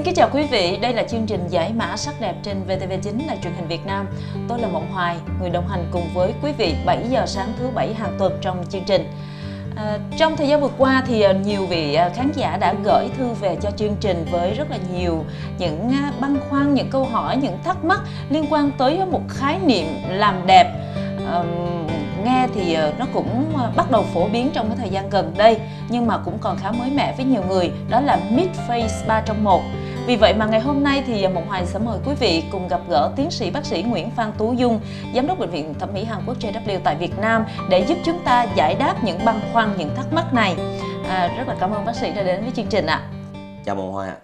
Xin kính chào quý vị, đây là chương trình Giải mã sắc đẹp trên VTV9 là truyền hình Việt Nam. Tôi là Mộng Hoài, người đồng hành cùng với quý vị 7 giờ sáng thứ bảy hàng tuần trong chương trình. À, trong thời gian vừa qua thì à, nhiều vị à, khán giả đã gửi thư về cho chương trình với rất là nhiều những à, băn khoăn, những câu hỏi, những thắc mắc liên quan tới một khái niệm làm đẹp. À, nghe thì nó cũng bắt đầu phổ biến trong cái thời gian gần đây nhưng mà cũng còn khá mới mẻ với nhiều người đó là mid face 3 trong 1 vì vậy mà ngày hôm nay thì Mộng Hoài sẽ mời quý vị cùng gặp gỡ tiến sĩ bác sĩ Nguyễn Phan Tú Dung, giám đốc bệnh viện thẩm mỹ Hàn Quốc JW tại Việt Nam để giúp chúng ta giải đáp những băn khoăn, những thắc mắc này. À, rất là cảm ơn bác sĩ đã đến với chương trình ạ. Chào Mộng Hoài ạ.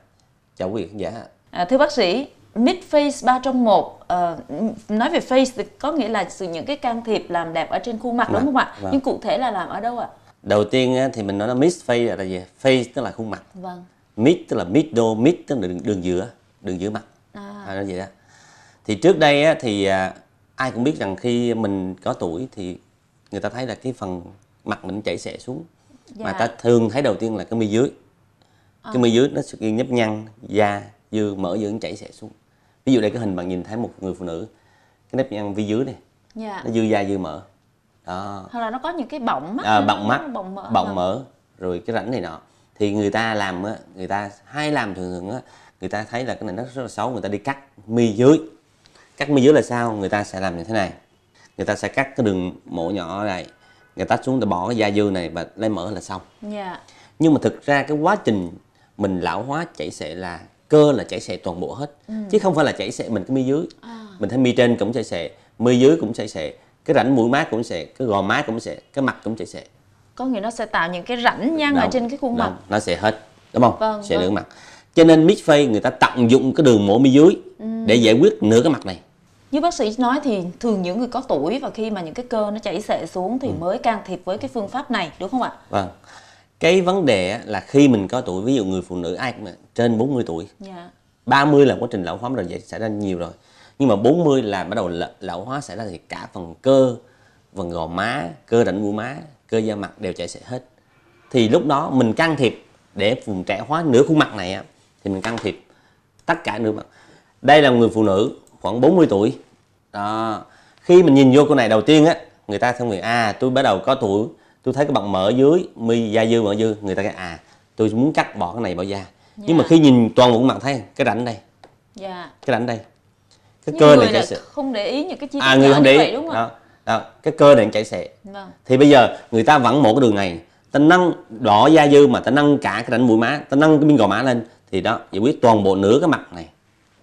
Chào quý vị khán giả. À, thưa bác sĩ, mid face 3 trong 1 uh, nói về face thì có nghĩa là sự những cái can thiệp làm đẹp ở trên khuôn mặt đúng không ạ vâng. nhưng cụ thể là làm ở đâu ạ đầu tiên thì mình nói là mid face là gì face tức là khuôn mặt vâng mid tức là middle mid tức là đường, đường giữa đường giữa mặt. À. à, vậy đó. Thì trước đây thì à, ai cũng biết rằng khi mình có tuổi thì người ta thấy là cái phần mặt mình chảy xệ xuống. Dạ. mà ta thường thấy đầu tiên là cái mi dưới. À. cái mi dưới nó sự nhấp nhăn da dư mỡ dư chảy xệ xuống. Ví dụ đây cái hình bạn nhìn thấy một người phụ nữ cái nếp nhăn phía dưới này dạ. nó dư da dư mỡ. Đó. Hoặc là nó có những cái bọng mắt à, bọng mắt bọng mỡ, bọng mỡ rồi cái rãnh này nọ thì người ta làm á người ta hay làm thường thường á người ta thấy là cái này nó rất là xấu người ta đi cắt mi dưới. Cắt mi dưới là sao? Người ta sẽ làm như thế này. Người ta sẽ cắt cái đường mổ nhỏ này người ta xuống ta bỏ cái da dư này và lấy mỡ là xong. Yeah. nhưng mà thực ra cái quá trình mình lão hóa chảy xệ là cơ là chảy xệ toàn bộ hết. Ừ. chứ không phải là chảy xệ mình cái mi dưới. À. mình thấy mi trên cũng chảy xệ mi dưới cũng chảy xệ cái rãnh mũi má cũng xệ cái gò má cũng xệ cái mặt cũng chảy xệ có nghĩa nó sẽ tạo những cái rãnh nhăn ở trên cái khuôn mặt nó sẽ hết đúng không vâng, sẽ vâng. nửa mặt cho nên mix face người ta tận dụng cái đường mổ mi dưới ừ. để giải quyết nửa cái mặt này như bác sĩ nói thì thường những người có tuổi và khi mà những cái cơ nó chảy xệ xuống thì ừ. mới can thiệp với cái phương pháp này đúng không ạ vâng cái vấn đề là khi mình có tuổi ví dụ người phụ nữ ai cũng trên 40 tuổi yeah. 30 là quá trình lão hóa bắt đầu xảy ra nhiều rồi nhưng mà 40 là bắt đầu lão hóa xảy ra thì cả phần cơ phần gò má cơ rãnh mũi má cơ da mặt đều chảy xệ hết thì lúc đó mình can thiệp để vùng trẻ hóa nửa khuôn mặt này á thì mình can thiệp tất cả nửa mặt đây là một người phụ nữ khoảng 40 tuổi đó khi mình nhìn vô cô này đầu tiên á người ta thông nghĩ à tôi bắt đầu có tuổi tôi thấy cái bọng mỡ dưới mi da dư mỡ dư người ta cái à tôi muốn cắt bỏ cái này bỏ da yeah. nhưng mà dạ. khi nhìn toàn bộ mặt thấy cái rãnh đây yeah. Dạ. cái rãnh đây cái nhưng cơ này chảy xệ không để ý những cái chi tiết à người không để ý vậy, đúng không? đó đó cái cơ này chảy xệ vâng. thì bây giờ người ta vẫn một cái đường này ta nâng đỏ da dư mà ta nâng cả cái rãnh mũi má ta nâng cái miếng gò má lên thì đó giải quyết toàn bộ nửa cái mặt này.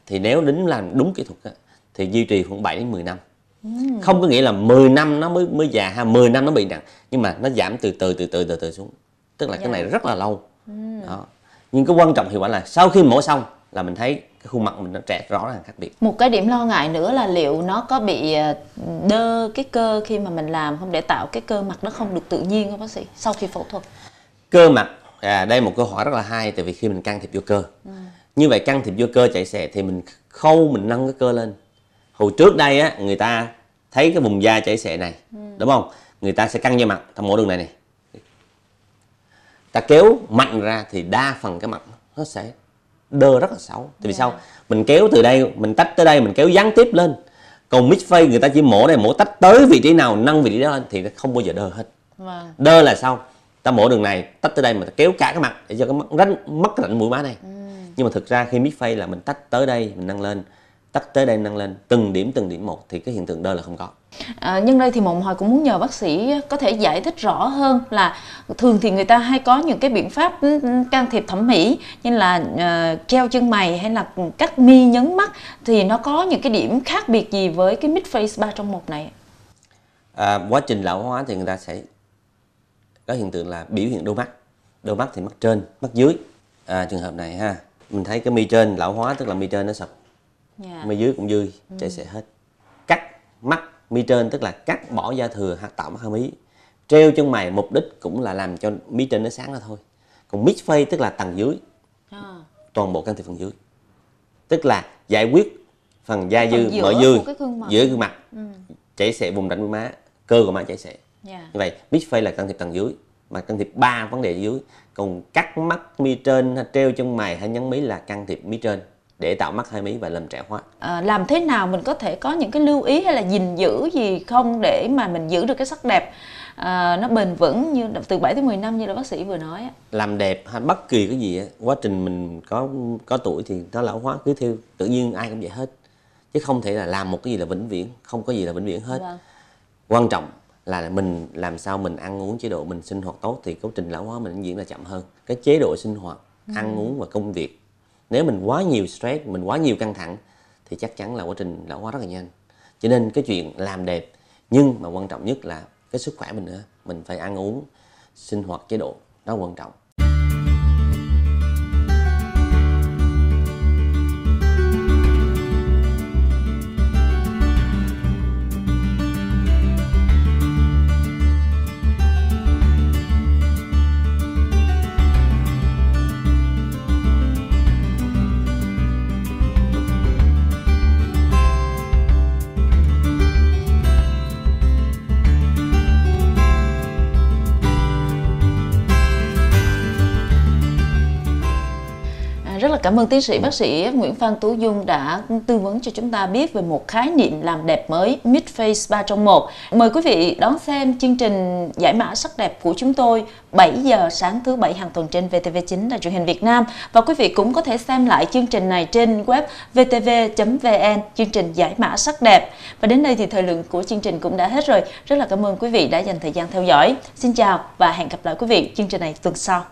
Thì nếu đính làm đúng kỹ thuật á, thì duy trì khoảng 7 đến 10 năm. Không có nghĩa là 10 năm nó mới mới già hay 10 năm nó bị nặng nhưng mà nó giảm từ từ từ từ từ từ xuống. Tức là yeah. cái này dạ. rất là lâu. Đó. Nhưng cái quan trọng hiệu quả là sau khi mổ xong là mình thấy cái khuôn mặt mình nó trẻ rõ ràng khác biệt. Một cái điểm lo ngại nữa là liệu nó có bị ờ, đơ cái cơ khi mà mình làm không để tạo cái cơ mặt nó không được tự nhiên không bác sĩ sau khi phẫu thuật? Cơ mặt à đây một câu hỏi rất là hay tại vì khi mình can thiệp vô cơ. Ừ. như vậy can thiệp vô cơ chạy xè thì mình khâu mình nâng cái cơ lên. Hồi trước đây á người ta thấy cái vùng da chảy xệ này ừ. đúng không? Người ta sẽ căng da mặt ta mổ đường này này. Ta kéo mạnh ra thì đa phần cái mặt nó sẽ đơ rất là xấu tại vì yeah. Dạ. sao mình kéo từ đây mình tách tới đây mình kéo gián tiếp lên còn mix face người ta chỉ mổ đây mổ tách tới vị trí nào nâng vị trí đó lên thì nó không bao giờ đơ hết vâng. đơ là sao ta mổ đường này tách tới đây mà ta kéo cả cái mặt để cho cái mắt ránh mất rãnh mũi má này ừ. nhưng mà thực ra khi mix face là mình tách tới đây mình nâng lên tắt tới đây nâng lên từng điểm từng điểm một thì cái hiện tượng đơ là không có à, nhân đây thì mộng hồi cũng muốn nhờ bác sĩ có thể giải thích rõ hơn là thường thì người ta hay có những cái biện pháp can thiệp thẩm mỹ như là uh, treo chân mày hay là cắt mi nhấn mắt thì nó có những cái điểm khác biệt gì với cái mid face 3 trong một này à, quá trình lão hóa thì người ta sẽ có hiện tượng là biểu hiện đôi mắt đôi mắt thì mắt trên mắt dưới à, trường hợp này ha mình thấy cái mi trên lão hóa tức là mi trên nó sập yeah. Dạ. mi dưới cũng dư ừ. chảy xệ hết cắt mắt mi trên tức là cắt bỏ da thừa hoặc tạo mắt hai mí treo chân mày mục đích cũng là làm cho mí trên nó sáng ra thôi còn mix face tức là tầng dưới à. toàn bộ can thiệp phần dưới tức là giải quyết phần da dư mỡ dư giữa gương mặt ừ. chảy xệ vùng rãnh má cơ của má chảy xệ yeah. Dạ. như vậy mix face là can thiệp tầng dưới mà can thiệp ba vấn đề dưới còn cắt mắt mi trên hay treo chân mày hay nhấn mí là can thiệp mí trên để tạo mắt hai mí và làm trẻ hóa. À, làm thế nào mình có thể có những cái lưu ý hay là gìn giữ gì không để mà mình giữ được cái sắc đẹp à, nó bền vững như từ 7 tới 10 năm như là bác sĩ vừa nói làm đẹp hay bất kỳ cái gì quá trình mình có có tuổi thì nó lão hóa cứ theo tự nhiên ai cũng vậy hết. Chứ không thể là làm một cái gì là vĩnh viễn không có gì là vĩnh viễn hết. Vâng. quan trọng là mình làm sao mình ăn uống chế độ mình sinh hoạt tốt thì quá trình lão hóa mình diễn ra chậm hơn. Cái chế độ sinh hoạt ừ. ăn uống và công việc nếu mình quá nhiều stress, mình quá nhiều căng thẳng, thì chắc chắn là quá trình lão hóa rất là nhanh. Cho nên cái chuyện làm đẹp, nhưng mà quan trọng nhất là cái sức khỏe mình nữa. Mình phải ăn uống, sinh hoạt chế độ, đó quan trọng. Cảm ơn tiến sĩ bác sĩ Nguyễn Phan Tú Dung đã tư vấn cho chúng ta biết về một khái niệm làm đẹp mới Mid Face 3 trong 1. Mời quý vị đón xem chương trình giải mã sắc đẹp của chúng tôi 7 giờ sáng thứ bảy hàng tuần trên VTV9 là truyền hình Việt Nam và quý vị cũng có thể xem lại chương trình này trên web vtv.vn chương trình giải mã sắc đẹp. Và đến đây thì thời lượng của chương trình cũng đã hết rồi. Rất là cảm ơn quý vị đã dành thời gian theo dõi. Xin chào và hẹn gặp lại quý vị chương trình này tuần sau.